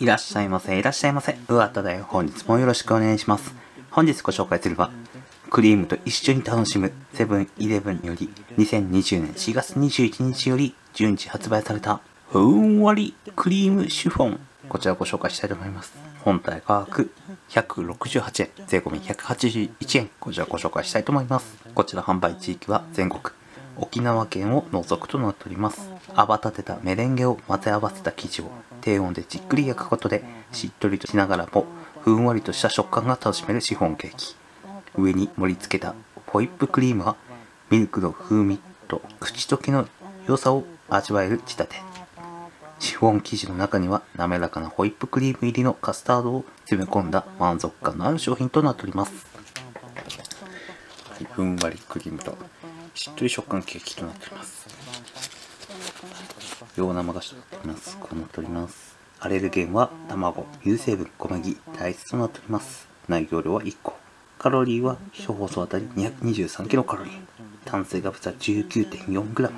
いらっしゃいませ、いらっしゃいませ。うわただよ。本日もよろしくお願いします。本日ご紹介するのは、クリームと一緒に楽しむセブンイレブンより2020年4月21日より順次発売されたふんわりクリームシフォン。こちらご紹介したいと思います。本体価格168円、税込181円。こちらご紹介したいと思います。こちら販売地域は全国。沖縄県を除くとなっております。泡立てたメレンゲを混ぜ合わせた生地を低温でじっくり焼くことでしっとりとしながらもふんわりとした食感が楽しめるシフォンケーキ。上に盛り付けたホイップクリームはミルクの風味と口溶けの良さを味わえる仕立て。シフォン生地の中には滑らかなホイップクリーム入りのカスタードを詰め込んだ満足感のある商品となっております、はい、ふんわりクリームとしっとり食感ケーキとなっております。洋生菓子となっております。こうなっております。アレルゲンは卵乳成分小麦大豆となっております。内容量は1個。カロリーは1放送あたり223キロカロリー。炭水化物は 19.4g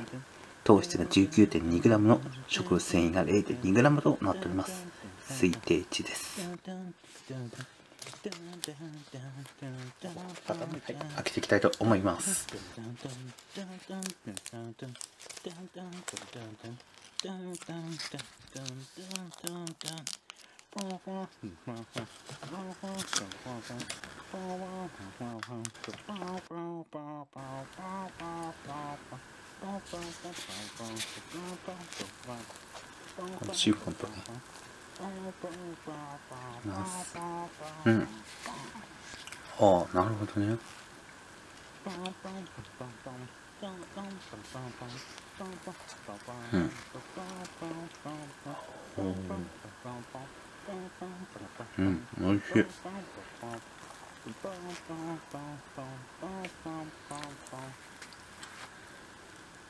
糖質が 19.2g の植物繊維が 0.2g となっております。推定値です。はい、開けていきたいと思います。このシフォンとね。ます。うん。ああ、なるほどね。うん。うん、おいしい。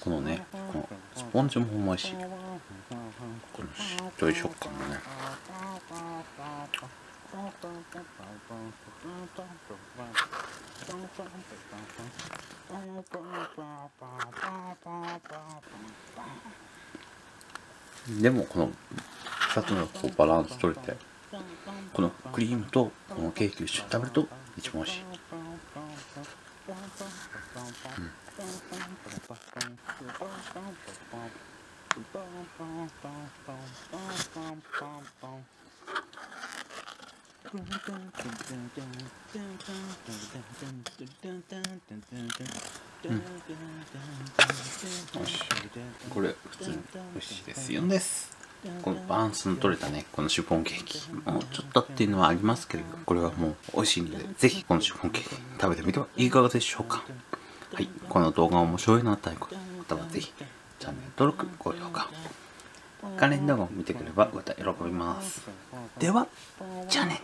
このね、このスポンジも美味しい。このしっとり食感もね。でもこの2つのこうバランス取れてこのクリームとこのケーキを一緒に食べると一番美味しい、これ普通に美味しいですよですこのバランスの取れたね。このシフォンケーキもうちょっとっていうのはありますけれどこれはもう美味しいのでぜひこのシフォンケーキ食べてみてはいかがでしょうか。はいこの動画が面白いなという方はぜひチャンネル登録高評価関連動画を見てくればまた喜びます。ではじゃあね